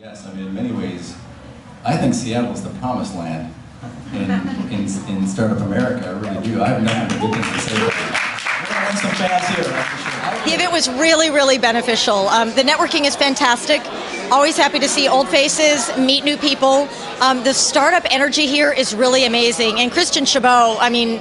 Yes, I mean, in many ways, I think Seattle is the promised land in, in, in startup America. I really do. I have nothing but good things to say about it. Event was really, really beneficial. Um, the networking is fantastic. Always happy to see old faces, meet new people. Um, the startup energy here is really amazing. And Christian Chabot, I mean,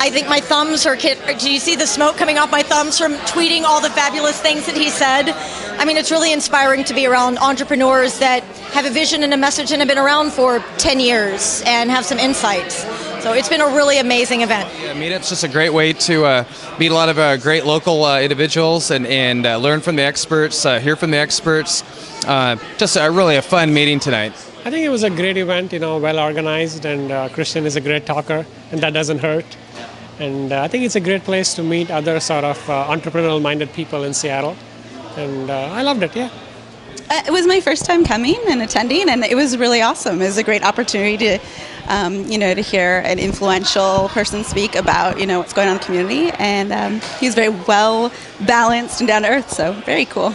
I think my thumbs are. Do you see the smoke coming off my thumbs from tweeting all the fabulous things that he said? I mean, it's really inspiring to be around entrepreneurs that have a vision and a message and have been around for 10 years and have some insights. So it's been a really amazing event. Yeah, Meetup's just a great way to uh, meet a lot of uh, great local uh, individuals and, and uh, learn from the experts, uh, hear from the experts. Uh, just a, really a fun meeting tonight. I think it was a great event, you know, well organized, and uh, Christian is a great talker, and that doesn't hurt. And uh, I think it's a great place to meet other sort of uh, entrepreneurial minded people in Seattle. And uh, I loved it, yeah. Uh, It was my first time coming and attending, and it was really awesome. It was a great opportunity to, um, you know, to hear an influential person speak about, you know, what's going on in the community. And um, he was very well balanced and down to earth, so very cool.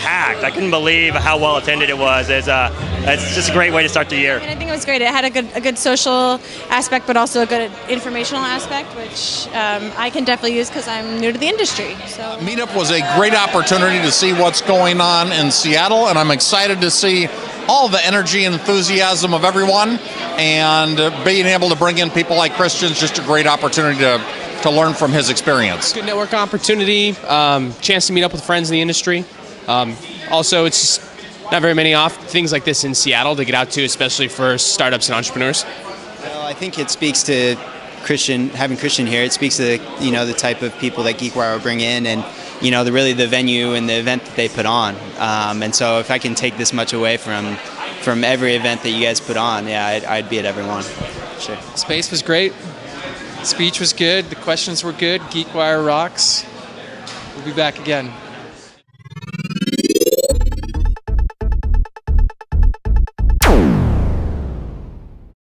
packed. I couldn't believe how well attended it was. It's, uh, it's just a great way to start the year. I think it was great. It had a good a good social aspect, but also a good informational aspect, which um, I can definitely use because I'm new to the industry. So Meetup was a great opportunity to see what's going on in Seattle, and I'm excited to see all the energy and enthusiasm of everyone, and uh, being able to bring in people like Christian's just a great opportunity to, to learn from his experience. good network opportunity, um, chance to meet up with friends in the industry. Um, also, it's just not very many off things like this in Seattle to get out to, especially for startups and entrepreneurs. Well, I think it speaks to Christian having Christian here. It speaks to you know the type of people that GeekWire will bring in, and you know the really the venue and the event that they put on. Um, and so if I can take this much away from from every event that you guys put on, yeah, I'd, I'd be at every one. Sure. Space was great. Speech was good. The questions were good. GeekWire rocks. We'll be back again.